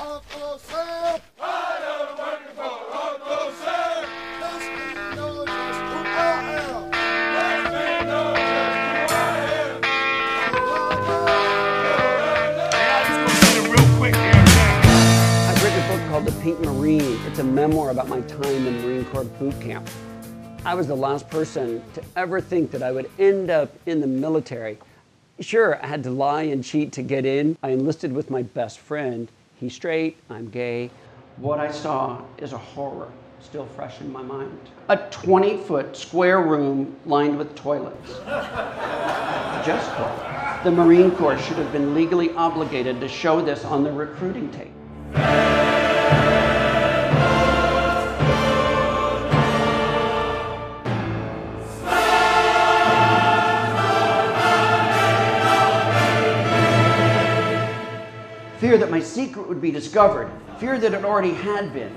Uncle Sam. I am a book called The Pink Marine. It's a memoir about my time in Marine Corps boot camp. I was the last person to ever think that I would end up in the military. Sure, I had to lie and cheat to get in. I enlisted with my best friend. He's straight, I'm gay. What I saw is a horror still fresh in my mind. A 20 foot square room lined with toilets. Just what? The Marine Corps should have been legally obligated to show this on the recruiting tape. Fear that my secret would be discovered. Fear that it already had been.